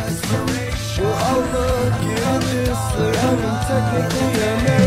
desperation. Well, I look at this, like I'm technically a man.